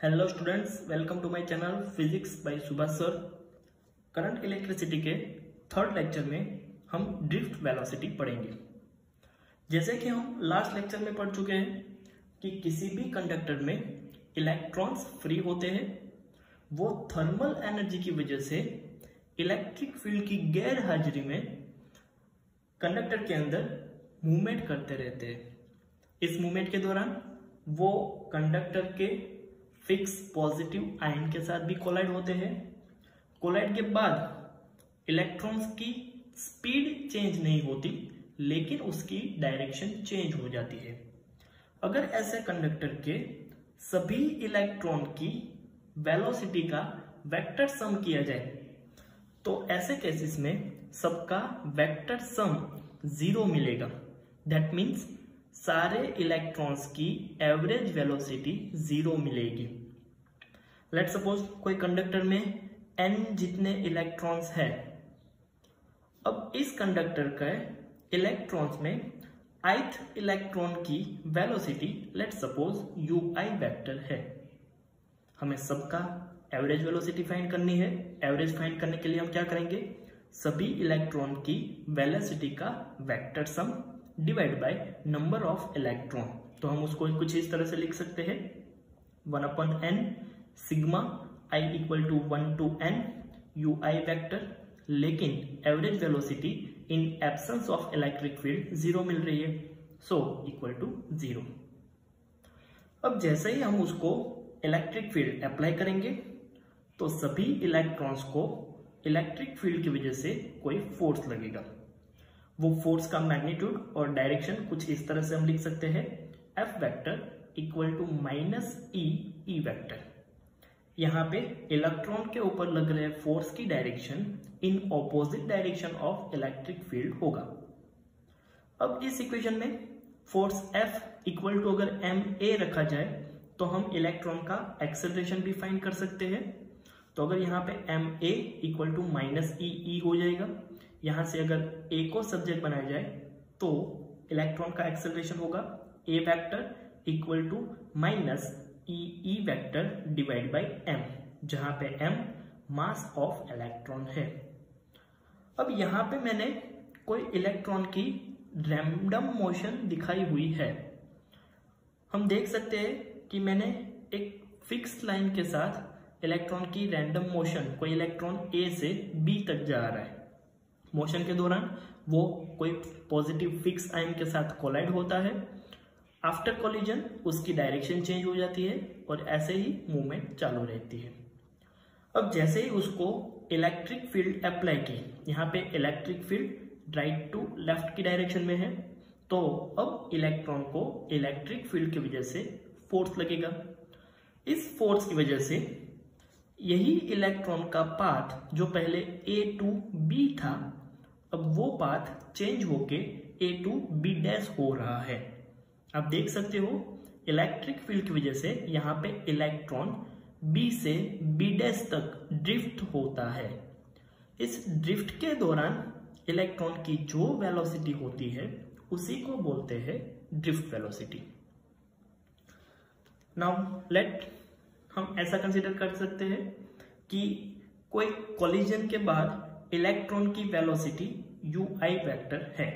Hello students welcome to my channel physics by Subhash sir current electricity के third lecture में हम drift velocity पढ़ेंगे। जैसे कि हम लास्ट लेक्चर में पढ़ चुके हैं कि किसी भी कंडक्टर में इलेक्ट्रॉन्स फ्री होते हैं। वो थर्मल एनर्जी की वजह से इलेक्ट्रिक फ़ील्ड की गैर हाजिरी में कंडक्टर के अंदर मूवमेंट करते रहते हैं। इस मूवमेंट के दौरान वो कंडक्टर के फिक्स, पॉजिटिव, आयन के साथ भी कोलाइड होते हैं। कोलाइड के बाद इलेक्ट्रॉन्स की स्पीड चेंज नहीं होती, लेकिन उसकी डायरेक्शन चेंज हो जाती है। अगर ऐसे कंडक्टर के सभी इलेक्ट्रॉन की वेलोसिटी का वेक्टर सम किया जाए तो ऐसे केसेस में सबका वेक्टर सम ज़ीरो मिलेगा। दैट मीन्स सारे इलेक्ट्रॉन्स की एवरेज वेलोसिटी ज़ीरो मिलेगी। लेट सपोज़ कोई कंडक्टर में एन जितने इलेक्ट्रॉन्स है। अब इस कंडक्टर के इलेक्ट्रॉन्स में आइथ इलेक्ट्रॉन की velocity let suppose u i vector है। हमें सबका एवरेज वेलोसिटी फाइंड करनी है। एवरेज फाइंड करने के लिए हम क्या करेंगे? सभी इलेक्ट्रॉन की वेलोसिटी का vector sum divide by number of electron तो हम उसको कुछ इस तरह से लिख सकते हैं। One upon N, sigma i equal to one to N u i vector लेकिन average velocity in absence of electric field zero मिल रही है। सो इक्वल टू ज़ीरो अब जैसे ही हम उसको इलेक्ट्रिक फ़ील्ड अप्लाई करेंगे तो सभी इलेक्ट्रॉन्स को इलेक्ट्रिक फ़ील्ड की वजह से कोई फोर्स लगेगा। वो फोर्स का मैग्नीट्यूड और डायरेक्शन कुछ इस तरह से हम लिख सकते हैं। F vector equal to minus e E vector यहाँ पे इलेक्ट्रॉन के ऊपर लग रहे फोर्स की direction in opposite direction of electric field होगा। अब इस इक्वेशन में फोर्स F इक्वल टू अगर एम ए रखा जाए तो हम इलेक्ट्रॉन का एक्सेलरेशन भी फाइंड कर सकते हैं। तो अगर यहाँ पे m a equal to minus e E हो जाएगा। यहाँ से अगर ए को सब्जेक्ट बनाया जाए तो इलेक्ट्रॉन का एक्सेलरेशन होगा a vector equal to minus e vector divide by m जहाँ पे एम मास ऑफ़ इलेक्ट्रॉन है। अब यहाँ पे मैंने कोई इलेक्ट्रॉन की रैंडम मोशन दिखाई हुई है। हम देख सकते हैं कि मैंने एक फिक्स लाइन के साथ इलेक्ट्रॉन की रैंडम मोशन कोई इलेक्ट्रॉन ए से बी तक जा रहा है। मोशन के दौरान वो कोई पॉजिटिव फिक्स आयन के साथ कोलाइड होता है। आफ्टर कोलिजन उसकी डायरेक्शन चेंज हो जाती है और ऐसे ही मूवमेंट चालू रहती है। अब जैसे ही उसको इलेक्ट्रिक फ़ील्ड अप्लाई की, यहाँ पे electric field right to left की डायरेक्शन में है तो अब इलेक्ट्रॉन को इलेक्ट्रिक फ़ील्ड की वजह से फोर्स लगेगा। इस फोर्स की वजह से यही इलेक्ट्रॉन का पाथ जो पहले ए टू बी था अब वो पाथ चेंज होके ए टू बी डैश हो रहा है। आप देख सकते हो इलेक्ट्रिक फ़ील्ड की वजह से यहाँ पे इलेक्ट्रॉन बी से बी डैश तक ड्रिफ्ट होता है। इस ड्रिफ्ट के दौरान इलेक्ट्रॉन की जो वेलोसिटी होती है, उसी को बोलते हैं ड्रिफ्ट वेलोसिटी नाउ लेट हम ऐसा कंसिडर कर सकते हैं कि कोई कोलिजन के बाद इलेक्ट्रॉन की वेलोसिटी यू आई वैक्टर है।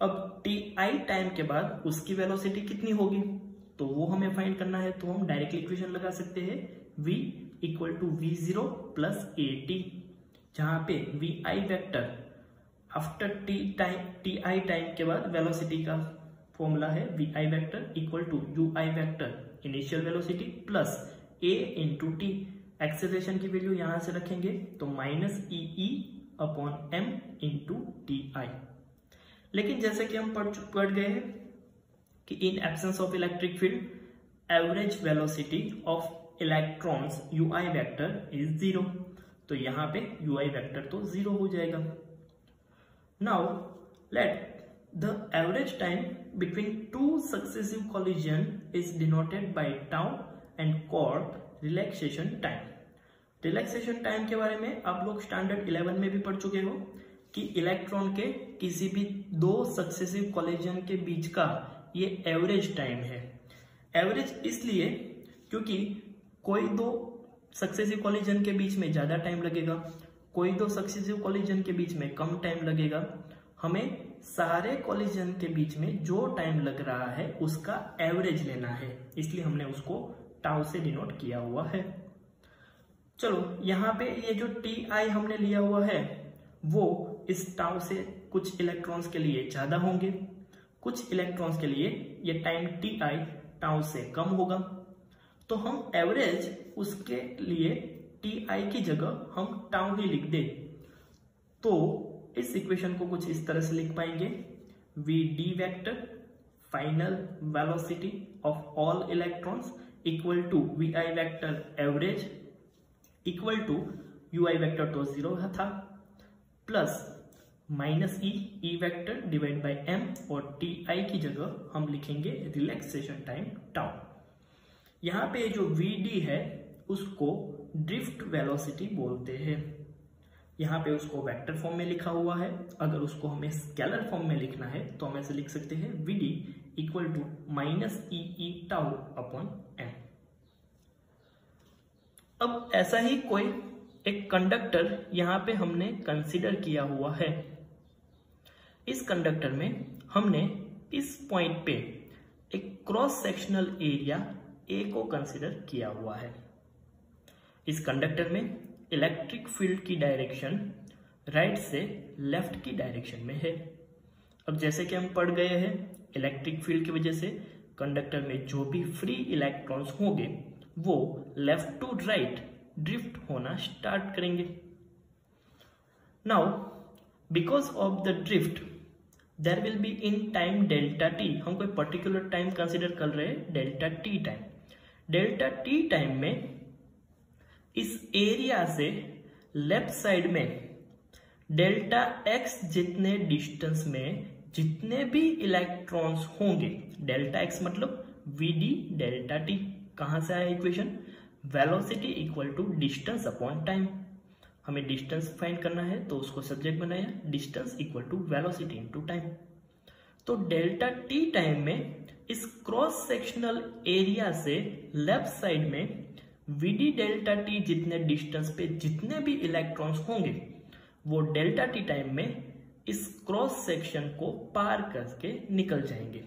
अब टी आई टाइम के बाद उसकी वेलोसिटी कितनी होगी? तो वो हमें फाइंड करना है तो हम डायरेक्टली इक्वेशन लगा सकते हैं। v equal to v zero plus a t जहाँ पे v i vector after t time t i time के बाद वेलोसिटी का फॉर्मूला है v i vector equal to u i vector initial velocity plus a into t acceleration की value यहाँ से रखेंगे तो minus e E upon m into t i लेकिन जैसे कि हम पढ़ पढ़ गए कि in absence of electric field average velocity of electrons u i vector is zero तो यहाँ पे यू आई वैक्टर तो ज़ीरो हो जाएगा। Now let the average time between two successive collision is denoted by tau and called relaxation time relaxation time के बारे में आप लोग स्टैंडर्ड 11 में भी पढ़ चुके हो कि इलेक्ट्रॉन के किसी भी दो सक्सेसिव कॉलेजन के बीच का ये एवरेज टाइम है। एवरेज इसलिए क्योंकि कोई दो सक्सेसिव कॉलेजन के बीच में ज़्यादा टाइम लगेगा, कोई दो सक्सेसिव कॉलेजन के बीच में कम टाइम लगेगा, हमें सारे कॉलेजन के बीच में जो टाइम लग रहा है उसका एवरेज लेना है, इसलिए हमने उसको टाउ से डिनोट किया हुआ है। चलो, यहाँ पे ये जो टी आई हमने लिया हुआ है, वो इस टाउ से कुछ इलेक्ट्रॉन्स के लिए ज़्यादा होंगे। कुछ इलेक्ट्रॉन्स के लिए ये टाइम टी आई टाउ से कम होगा। तो हम एवरेज उसके लिए टी आई की जगह हम टाउ ही लिख दे। तो इस इक्वेशन को कुछ इस तरह से लिख पाएँगे। V D vector final velocity of all electrons equal to V I vector average equal to U I vector तो ज़ीरो था plus minus E E vector divide by M और टी आई की जगह हम लिखेंगे रिलैक्सेशन टाइम टाउ यहाँ पे जो वी डी है, उसको ड्रिफ्ट वेलोसिटी बोलते हैं। यहाँ पे उसको वेक्टर फॉर्म में लिखा हुआ है। अगर उसको हमें स्केलर फॉर्म में लिखना है तो हम ऐसे लिख सकते हैं V D equal to minus E E tau upon M अब ऐसा ही कोई एक कंडक्टर यहाँ पे हमने कंसीडर किया हुआ है। इस कंडक्टर में हमने इस पॉइंट पे एक क्रॉस सेक्शनल एरिया ए को कंसीडर किया हुआ है। इस कंडक्टर में इलेक्ट्रिक फ़ील्ड की डायरेक्शन राइट से लेफ़्ट की डायरेक्शन में है। अब जैसे कि हम पढ़ गए हैं इलेक्ट्रिक फ़ील्ड की वजह से कंडक्टर में जो भी फ्री इलेक्ट्रॉन्स होंगे वो लेफ़्ट टू राइट ड्रिफ्ट होना स्टार्ट करेंगे। Now because of the drift there will be in time delta T हम कोई पर्टिकुलर टाइम कंसिडर कर रहे हैं delta T time delta T time में इस एरिया से लेफ़्ट साइड में डेल्टा एक्स जितने डिस्टेंस में जितने भी इलेक्ट्रॉन्स होंगे डेल्टा एक्स मतलब वी डी डेल्टा टी कहाँ से आया equation velocity equal to distance upon time हमें डिस्टेंस फाइंड करना है तो उसको सब्जेक्ट बनाया distance equal to velocity into time तो डेल्टा टी टाइम में इस क्रॉस सेक्शनल एरिया से लेफ़्ट साइड में वीडी डेल्टा टी जितने डिस्टेंस पे जितने भी इलेक्ट्रॉन्स होंगे, वो डेल्टा टी टाइम में इस क्रॉस सेक्शन को पार करके निकल जाएँगे।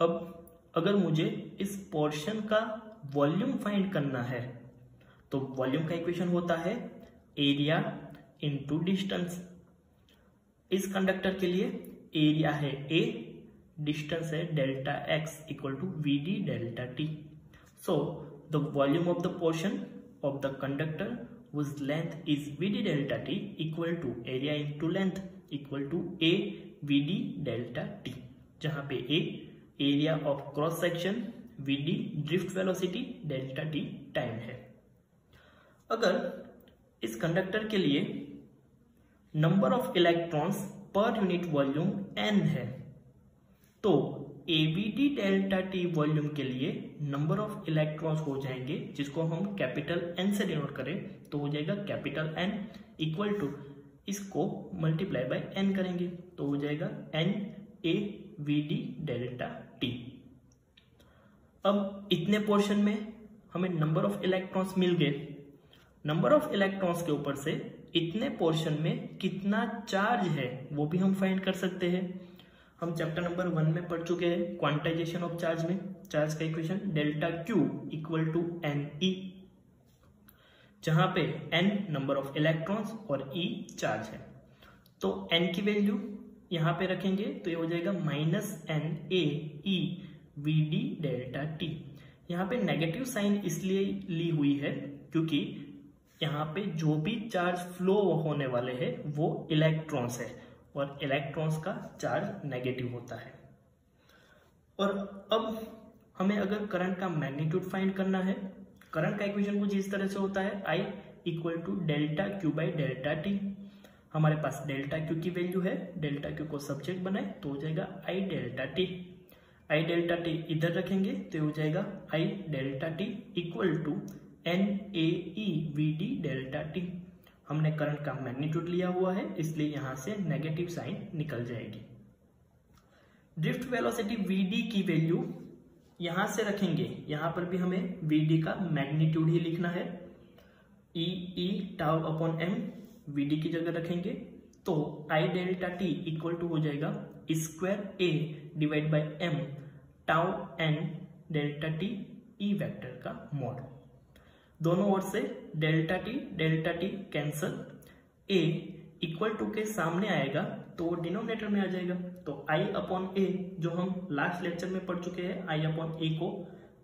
अब अगर मुझे इस पोर्शन का वॉल्यूम फाइंड करना है तो वॉल्यूम का इक्वेशन होता है एरिया इनटू डिस्टेंस इस कंडक्टर के लिए एरिया है ए डिस्टेंस है delta X equal to V D delta T so the volume of the portion of the conductor whose length is V D delta T equal to area into length equal to A V D delta T जहाँ पे A area of cross section Vd drift velocity delta t time है। अगर इस conductor के लिए number of electrons per unit volume N है तो ABD delta T volume के लिए नंबर ऑफ़ इलेक्ट्रॉन्स हो जाएँगे, जिसको हम कैपिटल एन से डिनोट करें तो हो जाएगा कैपिटल एन इक्वल टू इसको मल्टीप्लाई बाय एन करेंगे तो हो जाएगा N A V D delta T. अब इतने पोर्शन में हमें नंबर ऑफ़ इलेक्ट्रॉन्स मिल गए। नंबर ऑफ़ इलेक्ट्रॉन्स के ऊपर से इतने पोर्शन में कितना चार्ज है, वो भी हम फाइंड कर सकते हैं। हम चैप्टर नंबर वन में पढ़ चुके हैं क्वांटाइजेशन ऑफ़ चार्ज में। चार्ज का equation delta Q equal to N E जहाँ पे एन नंबर ऑफ़ इलेक्ट्रॉन्स और ई e चार्ज है। तो एन की वैल्यू यहाँ पे रखेंगे तो ये हो जाएगा minus N A V D delta T यहाँ पे नेगेटिव साइन इसलिए ली हुई है क्योंकि यहाँ पे जो भी चार्ज फ्लो होने वाले हैं, वो इलेक्ट्रॉन्स है और इलेक्ट्रॉन्स का चार्ज नेगेटिव होता है। और अब हमें अगर करंट का मैग्नीट्यूड फाइंड करना है करंट का इक्वेशन कुछ इस तरह से होता है I equal to delta Q by delta T हमारे पास डेल्टा क्यू की वैल्यू है, डेल्टा क्यू को सब्जेक्ट बनाए तो हो जाएगा I delta T I delta T इधर रखेंगे तो हो जाएगा I delta T equal to N A V D delta T हमने करंट का मैग्नीट्यूड लिया हुआ है, इसलिए यहाँ से नेगेटिव साइन निकल जाएगी। ड्रिफ्ट वेलोसिटी वी डी की वैल्यू यहाँ से रखेंगे, यहाँ पर भी हमें वी डी का मैग्नीट्यूड ही लिखना है। E E tau upon M D की जगह रखेंगे तो I delta T equal to हो जाएगा square A divide by M tau N delta T E vector का मॉड दोनों ओर से delta T delta T cancel A equal to के सामने आएगा तो वो डिनोमिनेटर में आ जाएगा। तो आई अपॉन ए जो हम लास्ट लेक्चर में पढ़ चुके हैं आई अपॉन ए को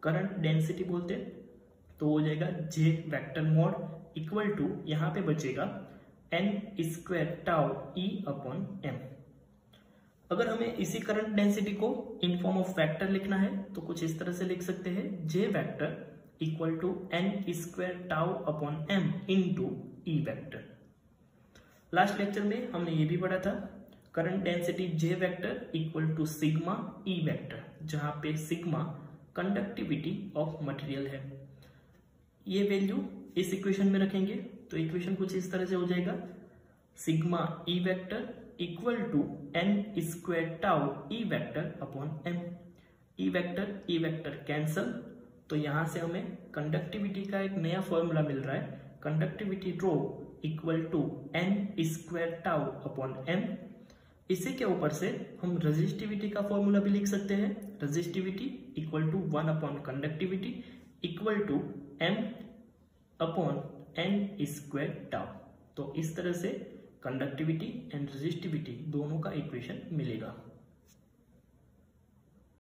करंट डेंसिटी बोलते हैं तो हो जाएगा J vector mod equal to यहाँ पे बचेगा N square tau E upon M अगर हमें इसी करंट डेंसिटी को इन फॉर्म ऑफ़ वेक्टर लिखना है तो कुछ इस तरह से लिख सकते हैं J vector equal to N square tau upon M into E vector last lecture में हमने ये भी पढ़ा था current density J vector equal to sigma E vector जहाँ पे सिग्मा कंडक्टिविटी ऑफ़ मटेरियल है। ये वैल्यू इस इक्वेशन में रखेंगे। तो इक्वेशन कुछ इस तरह से हो जाएगा। Sigma E vector equal to N square tau E vector upon M E vector E vector cancel तो यहाँ से हमें कंडक्टिविटी का एक नया फॉर्मूला मिल रहा है। Conductivity rho equal to N square tau upon M इसी के ऊपर से हम रजिस्टिविटी का फॉर्मूला भी लिख सकते हैं। Resistivity equal to one upon conductivity equal to M upon N square tau तो इस तरह से कंडक्टिविटी एंड रेजिस्टिविटी दोनों का इक्वेशन मिलेगा।